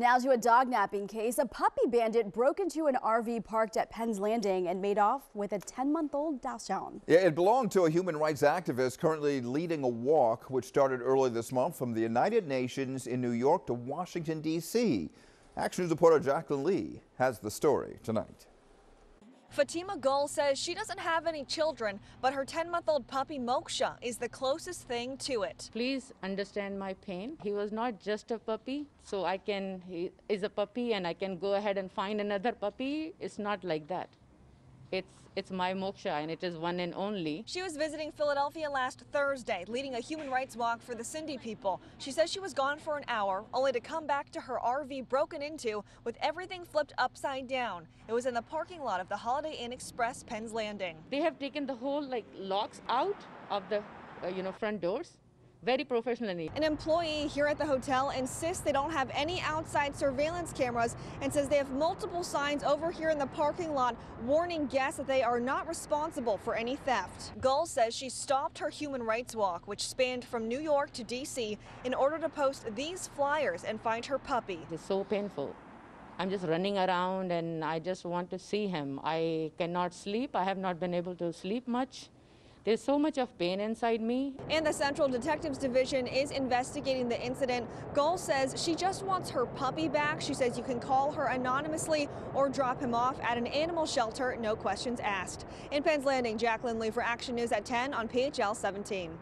Now to a dog napping case. A puppy bandit broke into an RV parked at Penn's Landing and made off with a 10-month-old dachshund. Yeah, it belonged to a human rights activist currently leading a walk which started early this month from the United Nations in New York to Washington, D.C. Action News reporter Jacqueline Lee has the story tonight. Fatima Gul says she doesn't have any children, but her 10 month old puppy Moksha is the closest thing to it. Please understand my pain. He was not just a puppy, so I can, he is a puppy and I can go ahead and find another puppy. It's not like that. It's it's my moksha and it is one and only. She was visiting Philadelphia last Thursday, leading a human rights walk for the Sindhi people. She says she was gone for an hour, only to come back to her RV broken into with everything flipped upside down. It was in the parking lot of the Holiday Inn Express Penn's Landing. They have taken the whole like locks out of the uh, you know front doors very professionally. An employee here at the hotel insists they don't have any outside surveillance cameras and says they have multiple signs over here in the parking lot warning guests that they are not responsible for any theft. Gul says she stopped her human rights walk, which spanned from New York to D.C., in order to post these flyers and find her puppy. It's so painful. I'm just running around and I just want to see him. I cannot sleep. I have not been able to sleep much. There's so much of pain inside me. And the Central Detectives Division is investigating the incident. Gul says she just wants her puppy back. She says you can call her anonymously or drop him off at an animal shelter, no questions asked. In Penn's Landing, Jacqueline Lee for Action News at 10 on PHL 17.